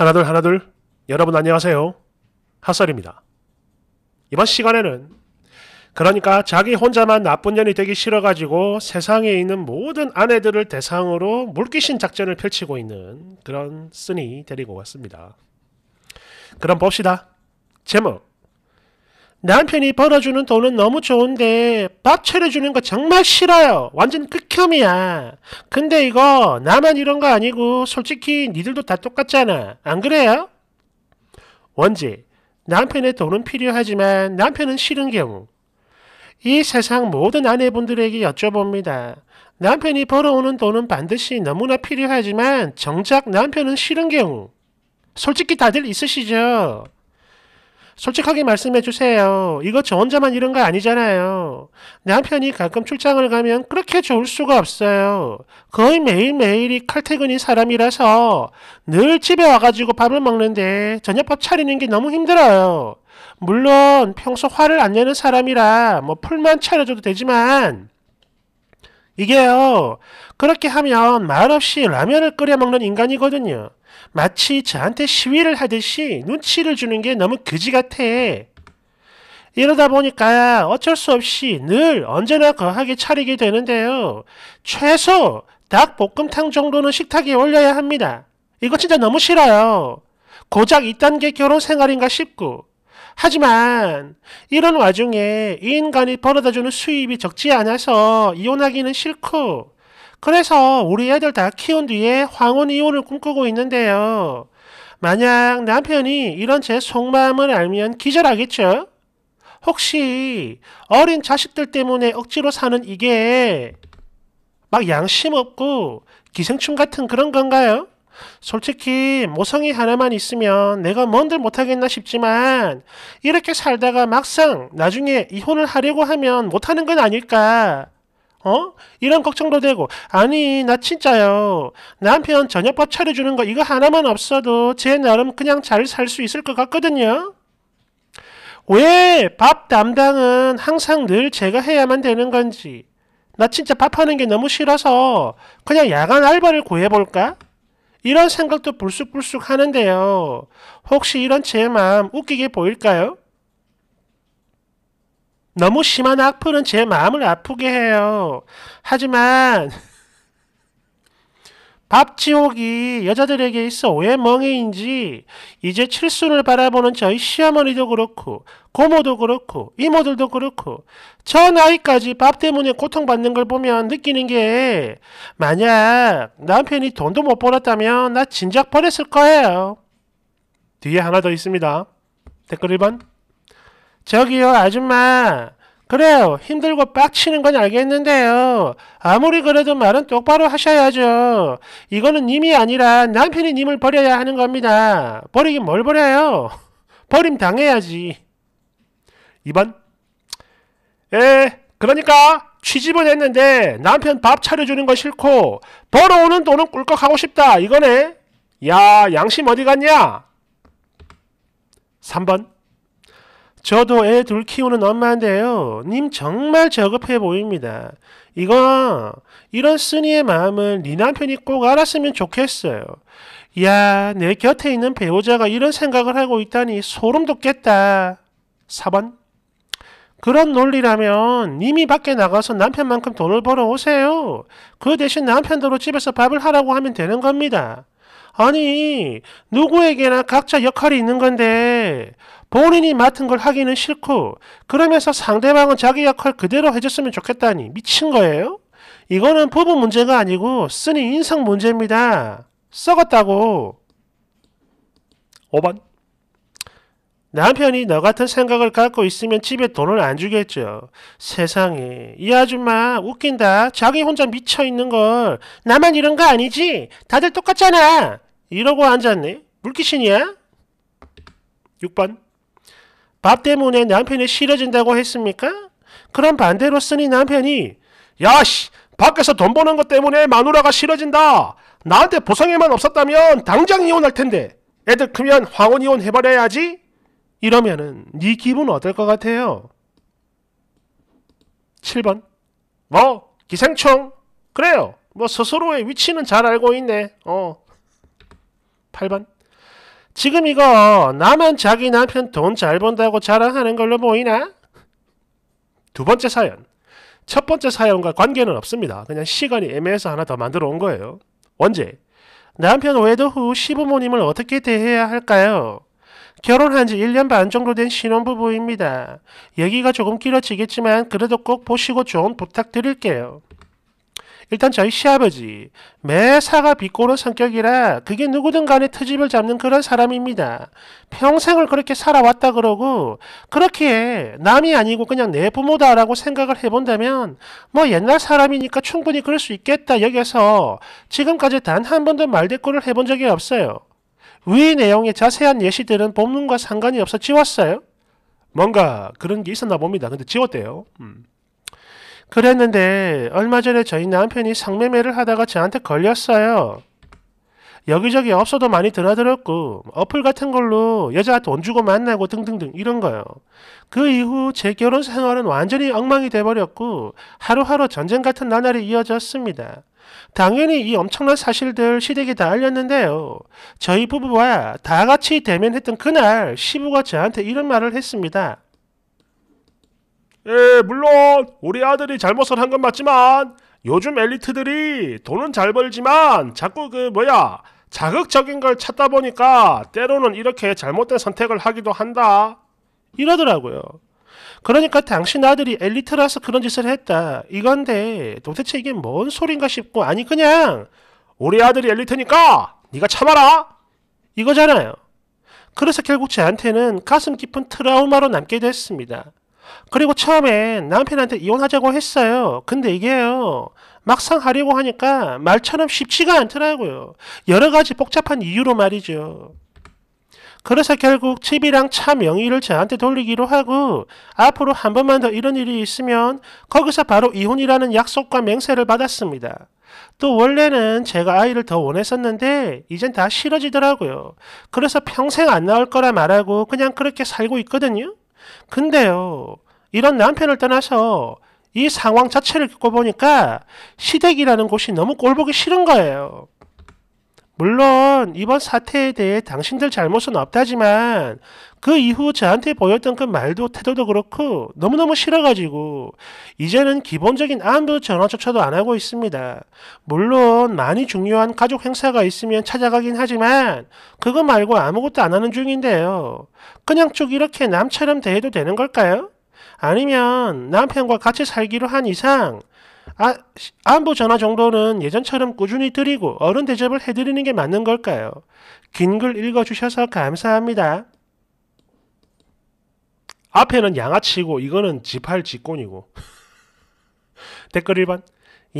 하나둘 하나둘 여러분 안녕하세요. 핫설입니다. 이번 시간에는 그러니까 자기 혼자만 나쁜 년이 되기 싫어가지고 세상에 있는 모든 아내들을 대상으로 물귀신 작전을 펼치고 있는 그런 쓴이 데리고 왔습니다. 그럼 봅시다. 제목 남편이 벌어주는 돈은 너무 좋은데 밥 차려주는 거 정말 싫어요. 완전 극혐이야. 근데 이거 나만 이런 거 아니고 솔직히 니들도 다 똑같잖아. 안 그래요? 원지 남편의 돈은 필요하지만 남편은 싫은 경우 이 세상 모든 아내분들에게 여쭤봅니다. 남편이 벌어오는 돈은 반드시 너무나 필요하지만 정작 남편은 싫은 경우 솔직히 다들 있으시죠? 솔직하게 말씀해 주세요. 이거 저 혼자만 이런 거 아니잖아요. 남편이 가끔 출장을 가면 그렇게 좋을 수가 없어요. 거의 매일매일이 칼퇴근인 사람이라서 늘 집에 와가지고 밥을 먹는데 저녁밥 차리는 게 너무 힘들어요. 물론 평소 화를 안 내는 사람이라 뭐 풀만 차려줘도 되지만 이게요. 그렇게 하면 말없이 라면을 끓여 먹는 인간이거든요. 마치 저한테 시위를 하듯이 눈치를 주는 게 너무 그지 같아. 이러다 보니까 어쩔 수 없이 늘 언제나 거하게 차리게 되는데요. 최소 닭볶음탕 정도는 식탁에 올려야 합니다. 이거 진짜 너무 싫어요. 고작 2단계 결혼 생활인가 싶고. 하지만 이런 와중에 이 인간이 벌어다주는 수입이 적지 않아서 이혼하기는 싫고 그래서 우리 애들 다 키운 뒤에 황혼 이혼을 꿈꾸고 있는데요. 만약 남편이 이런 제 속마음을 알면 기절하겠죠? 혹시 어린 자식들 때문에 억지로 사는 이게 막 양심 없고 기생충 같은 그런 건가요? 솔직히 모성이 하나만 있으면 내가 뭔들 못하겠나 싶지만 이렇게 살다가 막상 나중에 이혼을 하려고 하면 못하는 건 아닐까 어? 이런 걱정도 되고 아니 나 진짜요 남편 저녁밥 차려주는 거 이거 하나만 없어도 제 나름 그냥 잘 살 수 있을 것 같거든요 왜 밥 담당은 항상 늘 제가 해야만 되는 건지 나 진짜 밥하는 게 너무 싫어서 그냥 야간 알바를 구해볼까? 이런 생각도 불쑥불쑥 하는데요 혹시 이런 제 마음 웃기게 보일까요? 너무 심한 악플은 제 마음을 아프게 해요. 하지만 밥지옥이 여자들에게 있어 왜 멍해인지 이제 칠순을 바라보는 저희 시어머니도 그렇고 고모도 그렇고 이모들도 그렇고 저 나이까지 밥 때문에 고통받는 걸 보면 느끼는 게 만약 남편이 돈도 못 벌었다면 나 진작 버렸을 거예요. 뒤에 하나 더 있습니다. 댓글 1번 저기요 아줌마. 그래요. 힘들고 빡치는 건 알겠는데요. 아무리 그래도 말은 똑바로 하셔야죠. 이거는 님이 아니라 남편이 님을 버려야 하는 겁니다. 버리긴 뭘 버려요? 버림 당해야지. 2번. 에 그러니까 취집은 했는데 남편 밥 차려주는 거 싫고 벌어오는 돈은 꿀꺽하고 싶다. 이거네. 야 양심 어디 갔냐? 3번 저도 애 둘 키우는 엄마인데요. 님 정말 저급해 보입니다. 이거 이런 쓰니의 마음을 네 남편이 꼭 알았으면 좋겠어요. 야, 내 곁에 있는 배우자가 이런 생각을 하고 있다니 소름 돋겠다. 4번. 그런 논리라면 님이 밖에 나가서 남편만큼 돈을 벌어 오세요. 그 대신 남편대로 집에서 밥을 하라고 하면 되는 겁니다. 아니, 누구에게나 각자 역할이 있는 건데 본인이 맡은 걸 하기는 싫고 그러면서 상대방은 자기 역할 그대로 해줬으면 좋겠다니 미친 거예요? 이거는 부부 문제가 아니고 쓰니 인성 문제입니다. 썩었다고. 5번 남편이 너 같은 생각을 갖고 있으면 집에 돈을 안 주겠죠. 세상에 이 아줌마 웃긴다. 자기 혼자 미쳐 있는 걸 나만 이런 거 아니지? 다들 똑같잖아. 이러고 앉았네. 물귀신이야? 6번 밥 때문에 남편이 싫어진다고 했습니까? 그럼 반대로 쓰니 남편이 야씨 밖에서 돈 버는 것 때문에 마누라가 싫어진다. 나한테 보상에만 없었다면 당장 이혼할 텐데 애들 크면 황혼 이혼 해버려야지. 이러면은 네 기분 어떨 것 같아요? 7번 뭐 기생충 그래요. 뭐 스스로의 위치는 잘 알고 있네. 어. 8번 지금 이거 나만 자기 남편 돈 잘 번다고 자랑하는 걸로 보이나? 두 번째 사연. 첫 번째 사연과 관계는 없습니다. 그냥 시간이 애매해서 하나 더 만들어 온 거예요. 원제. 남편 외도 후 시부모님을 어떻게 대해야 할까요? 결혼한 지 1년 반 정도 된 신혼부부입니다. 얘기가 조금 길어지겠지만 그래도 꼭 보시고 조언 부탁드릴게요. 일단 저희 시아버지 매사가 비꼬는 성격이라 그게 누구든 간에 트집을 잡는 그런 사람입니다. 평생을 그렇게 살아왔다 그러고 그렇게 남이 아니고 그냥 내 부모다라고 생각을 해본다면 뭐 옛날 사람이니까 충분히 그럴 수 있겠다 여기서 지금까지 단 한 번도 말대꾸를 해본 적이 없어요. 위 내용의 자세한 예시들은 본문과 상관이 없어 지웠어요. 뭔가 그런 게 있었나 봅니다. 근데 지웠대요. 음. 그랬는데 얼마 전에 저희 남편이 상매매를 하다가 저한테 걸렸어요. 여기저기 없어도 많이 드나들었고 어플 같은 걸로 여자 돈 주고 만나고 등등등 이런 거요. 그 이후 제 결혼 생활은 완전히 엉망이 돼버렸고 하루하루 전쟁 같은 나날이 이어졌습니다. 당연히 이 엄청난 사실들 시댁에 다 알렸는데요. 저희 부부와 다 같이 대면했던 그날 시부가 저한테 이런 말을 했습니다. 예, 물론 우리 아들이 잘못을 한 건 맞지만 요즘 엘리트들이 돈은 잘 벌지만 자꾸 그 뭐야 자극적인 걸 찾다 보니까 때로는 이렇게 잘못된 선택을 하기도 한다. 이러더라고요. 그러니까 당신 아들이 엘리트라서 그런 짓을 했다. 이건데 도대체 이게 뭔 소린가 싶고 아니 그냥 우리 아들이 엘리트니까 네가 참아라. 이거잖아요. 그래서 결국 저한테는 가슴 깊은 트라우마로 남게 됐습니다. 그리고 처음엔 남편한테 이혼하자고 했어요. 근데 이게요. 막상 하려고 하니까 말처럼 쉽지가 않더라고요. 여러 가지 복잡한 이유로 말이죠. 그래서 결국 집이랑 차 명의를 저한테 돌리기로 하고 앞으로 한 번만 더 이런 일이 있으면 거기서 바로 이혼이라는 약속과 맹세를 받았습니다. 또 원래는 제가 아이를 더 원했었는데 이젠 다 싫어지더라고요. 그래서 평생 안 나올 거라 말하고 그냥 그렇게 살고 있거든요. 근데요. 이런 남편을 떠나서 이 상황 자체를 겪고 보니까 시댁이라는 곳이 너무 꼴보기 싫은 거예요. 물론 이번 사태에 대해 당신들 잘못은 없다지만 그 이후 저한테 보였던 그 말도 태도도 그렇고 너무너무 싫어가지고 이제는 기본적인 안부 전화조차도 안 하고 있습니다. 물론 많이 중요한 가족 행사가 있으면 찾아가긴 하지만 그거 말고 아무것도 안 하는 중인데요. 그냥 쭉 이렇게 남처럼 대해도 되는 걸까요? 아니면 남편과 같이 살기로 한 이상 아, 안부 전화 정도는 예전처럼 꾸준히 드리고 어른 대접을 해드리는 게 맞는 걸까요? 긴 글 읽어주셔서 감사합니다. 앞에는 양아치고 이거는 지팔 직권이고 댓글 1번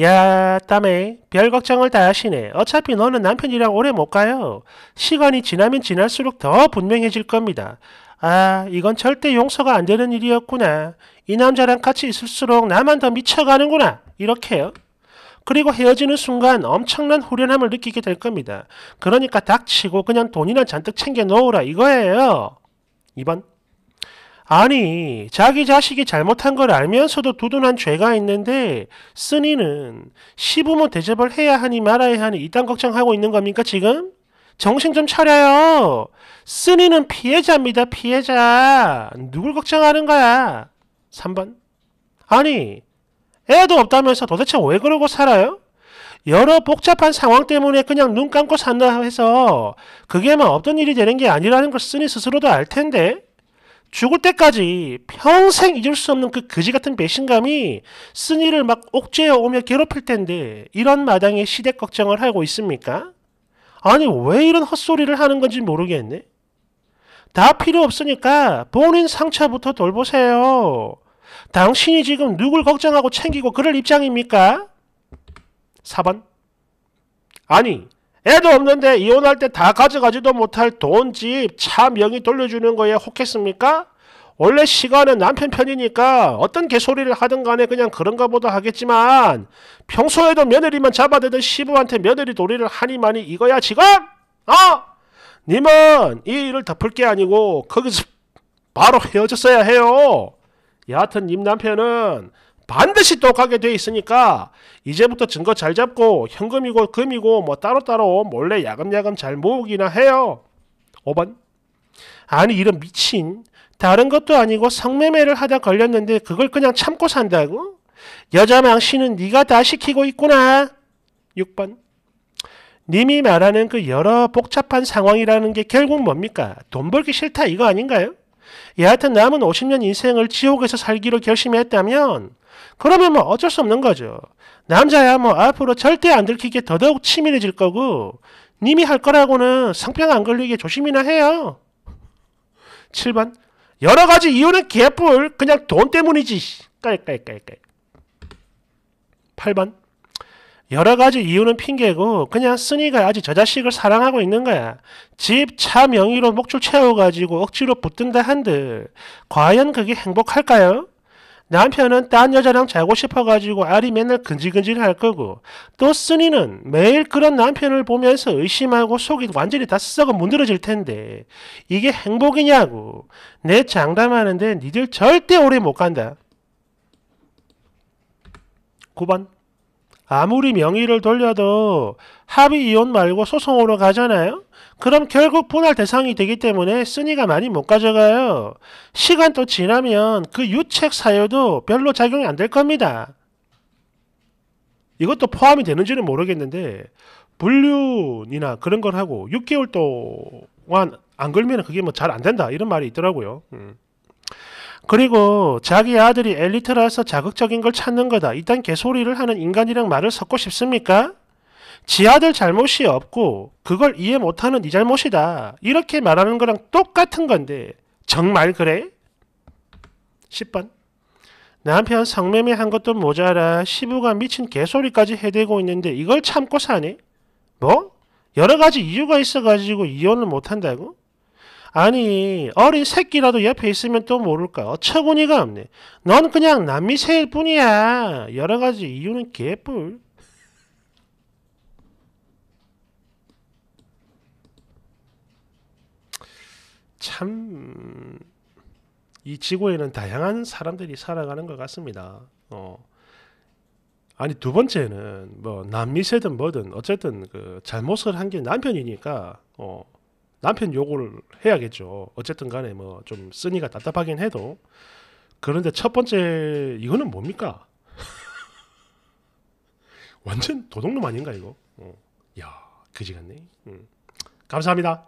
야 땀에 별 걱정을 다 하시네 어차피 너는 남편이랑 오래 못 가요 시간이 지나면 지날수록 더 분명해질 겁니다 아, 이건 절대 용서가 안 되는 일이었구나. 이 남자랑 같이 있을수록 나만 더 미쳐가는구나. 이렇게요. 그리고 헤어지는 순간 엄청난 후련함을 느끼게 될 겁니다. 그러니까 닥치고 그냥 돈이나 잔뜩 챙겨 놓으라 이거예요. 2번. 아니, 자기 자식이 잘못한 걸 알면서도 두둔한 죄가 있는데 쓴이는 시부모 대접을 해야 하니 말아야 하니 이딴 걱정하고 있는 겁니까 지금? 정신 좀 차려요. 쓴이는 피해자입니다. 피해자. 누굴 걱정하는 거야? 3번. 아니, 애도 없다면서 도대체 왜 그러고 살아요? 여러 복잡한 상황 때문에 그냥 눈 감고 산다 해서 그게 막 없던 일이 되는 게 아니라는 걸 쓰니 스스로도 알 텐데 죽을 때까지 평생 잊을 수 없는 그 그지 같은 배신감이 쓴이를 막 옥죄어 오며 괴롭힐 텐데 이런 마당에 시댁 걱정을 하고 있습니까? 아니 왜 이런 헛소리를 하는 건지 모르겠네. 다 필요 없으니까 본인 상처부터 돌보세요. 당신이 지금 누굴 걱정하고 챙기고 그럴 입장입니까? 4번. 아니, 애도 없는데 이혼할 때 다 가져가지도 못할 돈, 집, 차, 명의 돌려주는 거에 혹했습니까? 원래 시간은 남편 편이니까 어떤 개소리를 하든 간에 그냥 그런가 보다 하겠지만 평소에도 며느리만 잡아대던 시부한테 며느리 도리를 하니마니 이거야 지금? 어? 님은 이 일을 덮을 게 아니고 거기서 바로 헤어졌어야 해요. 여하튼 님 남편은 반드시 똑하게 돼 있으니까 이제부터 증거 잘 잡고 현금이고 금이고 뭐 따로따로 몰래 야금야금 잘 모으기나 해요. 5번. 아니 이런 미친. 다른 것도 아니고 성매매를 하다 걸렸는데 그걸 그냥 참고 산다고? 여자 망신은 네가 다 시키고 있구나. 6번. 님이 말하는 그 여러 복잡한 상황이라는 게 결국 뭡니까? 돈 벌기 싫다 이거 아닌가요? 여하튼 남은 50년 인생을 지옥에서 살기로 결심했다면 그러면 뭐 어쩔 수 없는 거죠. 남자야 뭐 앞으로 절대 안 들키게 더더욱 치밀해질 거고 님이 할 거라고는 상평 안 걸리게 조심이나 해요. 7번 여러 가지 이유는 개뿔 그냥 돈 때문이지. 깔깔깔깔. 8번 여러 가지 이유는 핑계고 그냥 쓰니가 아직 저 자식을 사랑하고 있는 거야. 집, 차 명의로 목줄 채워가지고 억지로 붙든다 한들 과연 그게 행복할까요? 남편은 딴 여자랑 자고 싶어가지고 알이 맨날 근질근질 할 거고 또 쓰니는 매일 그런 남편을 보면서 의심하고 속이 완전히 다 썩어 문드러질 텐데 이게 행복이냐고 내 장담하는데 니들 절대 오래 못 간다. 9번 아무리 명의를 돌려도 합의 이혼 말고 소송으로 가잖아요. 그럼 결국 분할 대상이 되기 때문에 쓰니가 많이 못 가져가요. 시간 또 지나면 그 유책 사유도 별로 작용이 안 될 겁니다. 이것도 포함이 되는지는 모르겠는데 불륜이나 그런 걸 하고 6개월 동안 안 걸면 그게 뭐 잘 안 된다 이런 말이 있더라고요. 음. 그리고 자기 아들이 엘리트라서 자극적인 걸 찾는 거다. 이딴 개소리를 하는 인간이랑 말을 섞고 싶습니까? 지 아들 잘못이 없고 그걸 이해 못하는 네 잘못이다. 이렇게 말하는 거랑 똑같은 건데 정말 그래? 10번 남편 성매매 한 것도 모자라 시부가 미친 개소리까지 해대고 있는데 이걸 참고 사네? 뭐? 여러 가지 이유가 있어가지고 이혼을 못한다고? 아니 어린 새끼라도 옆에 있으면 또 모를까? 어처구니가 없네. 넌 그냥 남미새일 뿐이야. 여러 가지 이유는 개뿔. 참 이 지구에는 다양한 사람들이 살아가는 것 같습니다. 어. 아니 두 번째는 뭐 남미세든 뭐든 어쨌든 그 잘못을 한 게 남편이니까 어, 남편 요구를 해야겠죠. 어쨌든 간에 뭐 좀 쓰니가 답답하긴 해도 그런데 첫 번째 이거는 뭡니까? 완전 도둑놈 아닌가 이거? 어. 야 그지 같네. 음. 감사합니다.